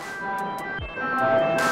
Música